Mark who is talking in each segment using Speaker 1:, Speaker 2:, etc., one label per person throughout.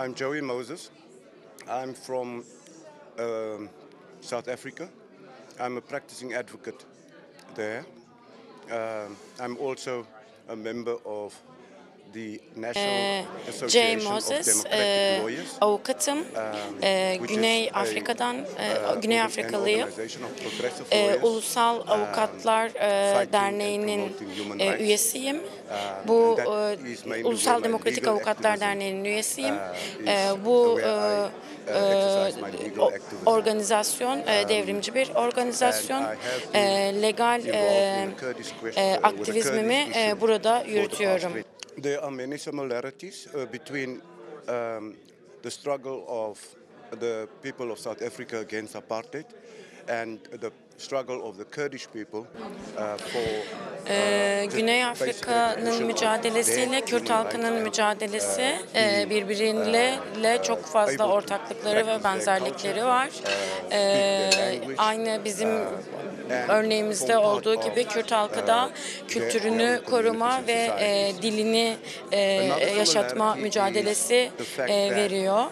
Speaker 1: I'm Joey Moses. I'm from um, South Africa. I'm a practicing advocate there. Um, I'm also a member of
Speaker 2: Jay
Speaker 1: Association of
Speaker 2: Moses, e, avukatım.
Speaker 1: um,
Speaker 2: E, Güney Afrika'dan, e,
Speaker 1: uh,
Speaker 2: Güney Afrikalıyım. E, Ulusal Avukatlar e, Derneği'nin e, üyesiyim.
Speaker 1: Uh,
Speaker 2: Bu e, Ulusal Demokratik Avukatlar Derneği'nin üyesiyim.
Speaker 1: uh,
Speaker 2: E,
Speaker 1: is
Speaker 2: bu e,
Speaker 1: uh,
Speaker 2: o- organizasyon e, devrimci bir organizasyon. E, legal e, e,
Speaker 1: uh,
Speaker 2: aktivizmimi e, burada yürütüyorum.
Speaker 1: There are many similarities uh, between um, the struggle of the people of South Africa against apartheid and the struggle of the Kurdish people uh, for uh,
Speaker 2: Ee, Güney Afrika'nın mücadelesiyle Kürt halkının mücadelesi e, birbiriyle le çok fazla ortaklıkları ve benzerlikleri var. Ee, aynı bizim örneğimizde olduğu gibi Kürt halkı da kültürünü koruma ve e, dilini e, yaşatma mücadelesi e, veriyor.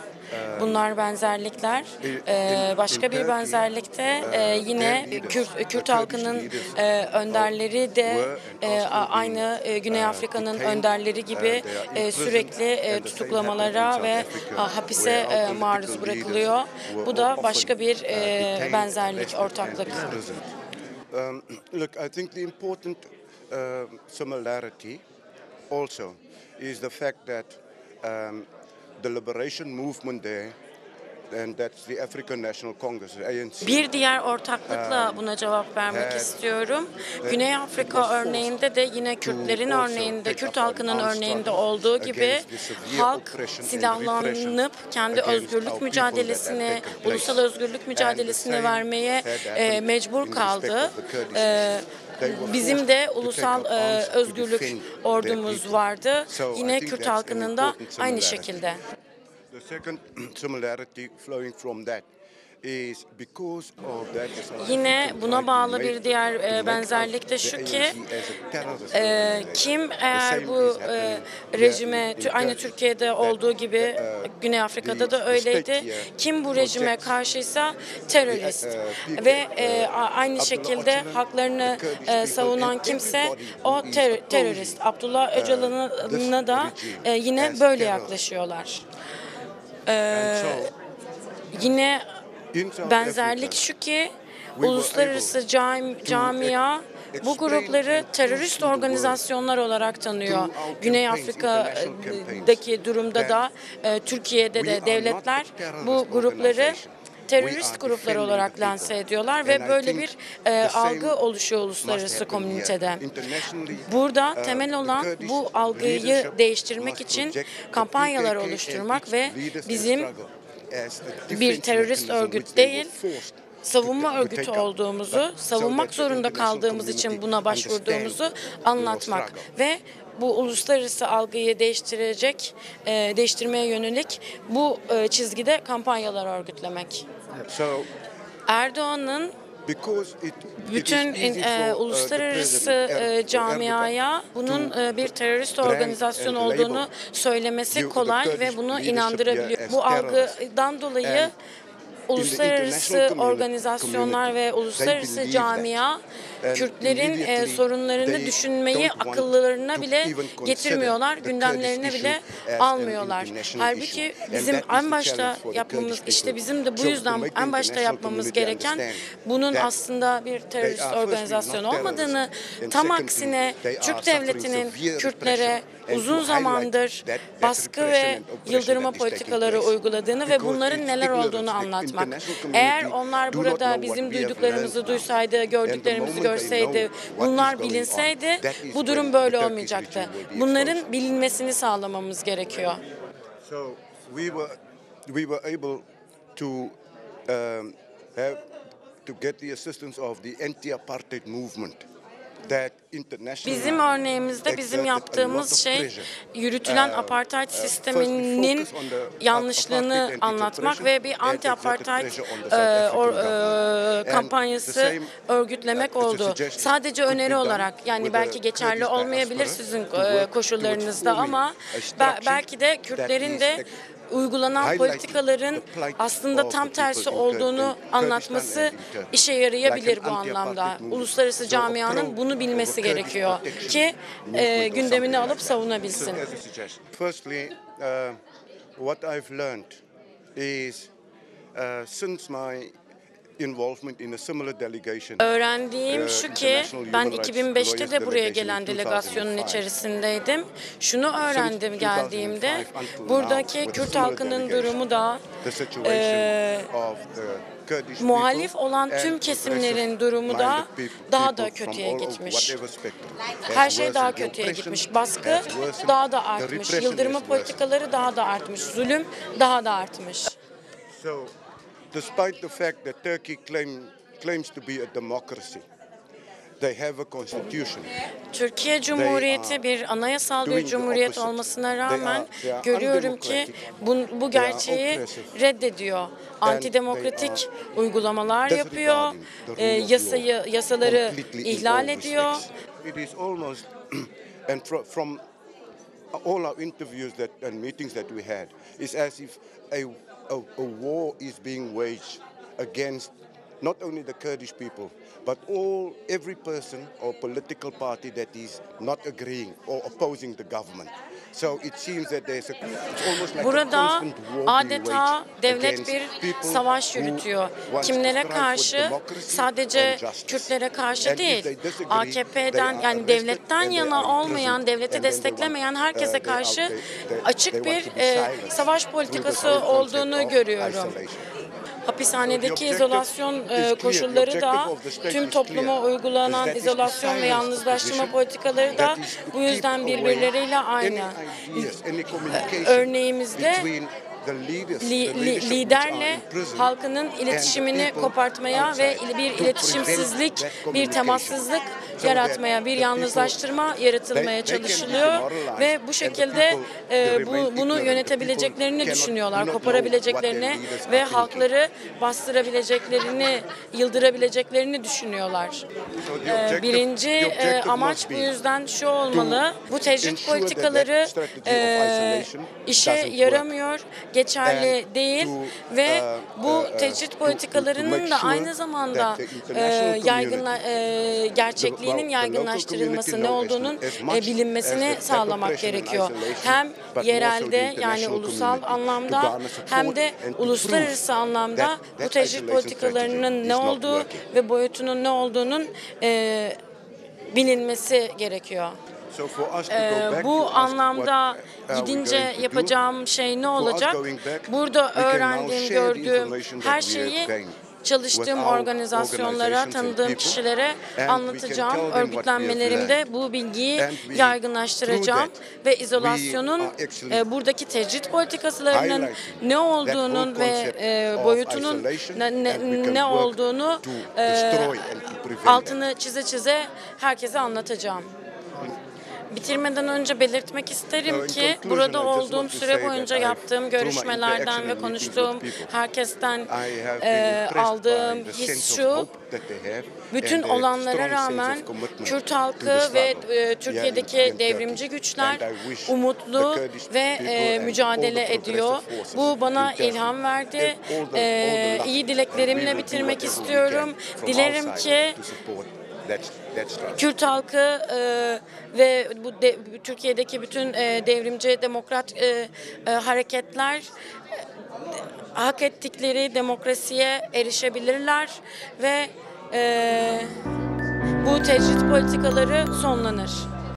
Speaker 2: Bunlar benzerlikler. Ee, başka bir benzerlikte e, yine Kürt, Kürt halkının e, önderleri de e, aynı e, Güney Afrika'nın önderleri gibi e, sürekli e, tutuklamalara ve hapise e, maruz bırakılıyor. Bu da başka bir e, benzerlik, ortaklık.
Speaker 1: Um, look, I think the important uh, similarity also is the fact that um, the liberation movement there,
Speaker 2: Bir diğer ortaklıkla buna cevap vermek istiyorum. Güney Afrika örneğinde de yine Kürtlerin örneğinde, Kürt halkının örneğinde olduğu gibi halk silahlanıp kendi özgürlük mücadelesini, ulusal özgürlük mücadelesini vermeye e, mecbur kaldı. E, Bizim de ulusal e, özgürlük ordumuz vardı. Yine Kürt halkının da aynı şekilde.
Speaker 1: Second similarity flowing from that is because of that.
Speaker 2: Yine buna bağlı bir diğer, e, benzerlik de şu ki,
Speaker 1: organization.
Speaker 2: kim eğer bu e, rejime aynı Türkiye'de olduğu gibi
Speaker 1: uh,
Speaker 2: Güney Afrika'da da öyleydi. Kim bu rejime karşıysa terörist
Speaker 1: uh,
Speaker 2: ve e,
Speaker 1: uh,
Speaker 2: a- aynı şekilde haklarını e, savunan kimse o ter- terörist. Abdullah Öcalan'a da e, yine böyle yaklaşıyorlar.
Speaker 1: So,
Speaker 2: Yine Benzerlik şu ki uluslararası cam- camia bu grupları terörist organizasyonlar olarak tanıyor. Güney Afrika'daki durumda da Türkiye'de de devletler bu grupları terörist gruplar olarak lanse ediyorlar ve böyle bir e, algı oluşuyor uluslararası komünitede. Burada temel olan bu algıyı değiştirmek için kampanyalar oluşturmak ve bizim bir terörist örgüt değil, savunma örgütü olduğumuzu, savunmak zorunda kaldığımız için buna başvurduğumuzu anlatmak ve bu uluslararası algıyı değiştirecek, e, değiştirmeye yönelik bu e, çizgide kampanyalar örgütlemek. Erdoğan'ın bütün e,
Speaker 1: uh,
Speaker 2: uluslararası e, camiaya bunun e, bir terörist organizasyon olduğunu söylemesi kolay ve bunu inandırabiliyor. Bu algıdan dolayı uluslararası organizasyonlar ve uluslararası camia.
Speaker 1: And
Speaker 2: Kürtlerin e, sorunlarını düşünmeyi akıllarına bile getirmiyorlar, gündemlerine bile almıyorlar. Halbuki bizim en başta yapmamız işte bizim de bu yüzden en başta yapmamız gereken bunun aslında bir terörist organizasyon olmadığını, tam aksine Türk devletinin Kürtlere uzun zamandır baskı ve yıldırma politikaları uyguladığını ve bunların neler olduğunu anlatmak. Eğer onlar burada bizim duyduklarımızı duysaydı, gördüklerimizi görseydi, bunlar bilinseydi bu durum böyle olmayacaktı. Bunların bilinmesini sağlamamız gerekiyor.
Speaker 1: So we were we were able to um, have to get the assistance of the anti-apartheid movement.
Speaker 2: Bizim örneğimizde bizim yaptığımız şey yürütülen
Speaker 1: Uh,
Speaker 2: apartheid
Speaker 1: uh,
Speaker 2: sisteminin yanlışlığını anlatmak ve bir anti-apartheid
Speaker 1: the
Speaker 2: kampanyası örgütlemek
Speaker 1: uh,
Speaker 2: oldu. Sadece öneri olarak yani belki geçerli olmayabilir sizin koşullarınızda ama belki de Kürtlerin de uygulanan politikaların aslında tam tersi olduğunu anlatması
Speaker 1: Turkey.
Speaker 2: işe yarayabilir bu
Speaker 1: an
Speaker 2: anlamda. Uluslararası camianın bunu bilmesi gerekiyor ki e, gündemini alıp savunabilsin.
Speaker 1: Firstly, uh, what I've learned is uh, since my involvement in a similar delegation.
Speaker 2: Öğrendiğim
Speaker 1: Ee,
Speaker 2: şu ki ben
Speaker 1: Human Rights
Speaker 2: 2005'te
Speaker 1: Lawyers
Speaker 2: de buraya gelen delegasyonun
Speaker 1: 2005.
Speaker 2: içerisindeydim. Şunu öğrendim
Speaker 1: 2005
Speaker 2: geldiğimde buradaki Kürt halkının durumu da
Speaker 1: Kurdish
Speaker 2: muhalif olan tüm kesimlerin durumu da daha da kötüye gitmiş. Her şey daha kötüye gitmiş. Baskı daha da artmış. Yıldırma politikaları daha da artmış. Zulüm daha da artmış.
Speaker 1: Despite the fact that Turkey claim, claims to be a democracy, they have a constitution.
Speaker 2: Türkiye Cumhuriyeti bir anayasal bir cumhuriyet olmasına
Speaker 1: They are-
Speaker 2: rağmen
Speaker 1: they are
Speaker 2: görüyorum ki bu, bu gerçeği reddediyor. Antidemokratik uygulamalar yapıyor. e, yasayı yasaları ihlal ediyor.
Speaker 1: It is almost, and fro- from all our interviews that and meetings that we had, it's as if a, a, a war is being waged against not only the Kurdish people, but all every person or political party that is not agreeing or opposing the government. So it seems that there's a, it's almost like a
Speaker 2: Burada adeta devlet bir savaş yürütüyor. Kimlere karşı? Sadece. Kürtlere karşı değil. AKP'den yani devletten yana olmayan, devleti desteklemeyen herkese
Speaker 1: uh, are-
Speaker 2: karşı açık bir e, savaş politikası olduğunu görüyorum. Hapishanedeki izolasyon e,
Speaker 1: clear.
Speaker 2: koşulları da tüm
Speaker 1: is
Speaker 2: topluma uygulanan
Speaker 1: to
Speaker 2: izolasyon ve yalnızlaştırma politikaları da bu yüzden birbirleriyle aynı. Örneğimizde Li- li- liderle halkının iletişimini kopartmaya ve bir iletişimsizlik, bir temassızlık yaratmaya, bir yalnızlaştırma yaratılmaya çalışılıyor ve bu şekilde e, bu bunu yönetebileceklerini düşünüyorlar, koparabileceklerini ve halkları bastırabileceklerini, yıldırabileceklerini düşünüyorlar.
Speaker 1: Objective-
Speaker 2: Birinci e, amaç bu yüzden şu olmalı. Bu tecrit politikaları e, işe yaramıyor, geçerli değil ve
Speaker 1: uh,
Speaker 2: bu
Speaker 1: uh,
Speaker 2: tecrit
Speaker 1: to-
Speaker 2: politikalarının da aynı zamanda e, yaygınla, e, gerçekliğinin
Speaker 1: the
Speaker 2: yaygınlaştırılması ne olduğunun e, bilinmesini sağlamak gerekiyor. Hem yerelde yani ulusal anlamda hem de uluslararası anlamda bu tecrit politikalarının ne olduğu ve boyutunun ne olduğunun e, bilinmesi gerekiyor. Ee, bu anlamda
Speaker 1: we
Speaker 2: gidince yapacağım şey ne olacak? Burada öğrendiğim, gördüğüm her şeyi çalıştığım organizasyonlara, tanıdığım kişilere anlatacağım. Örgütlenmelerimde bu bilgiyi yaygınlaştıracağım ve izolasyonun e, buradaki tecrit politikalarının
Speaker 1: highlighting
Speaker 2: ne olduğunun ve e, boyutunun ne, olduğunu e, altını çize çize herkese anlatacağım. Bitirmeden önce belirtmek isterim ki burada olduğum süre boyunca yaptığım görüşmelerden ve konuştuğum herkesten e, aldığım his şu, bütün olanlara rağmen Kürt halkı ve e, Türkiye'deki devrimci güçler umutlu ve e, mücadele ediyor. Bu bana ilham verdi. E, iyi dileklerimle bitirmek istiyorum. Dilerim ki Kürt halkı e, ve bu de, Türkiye'deki bütün e, devrimci demokrat e, e, hareketler e, hak ettikleri demokrasiye erişebilirler ve e, bu tecrit politikaları sonlanır.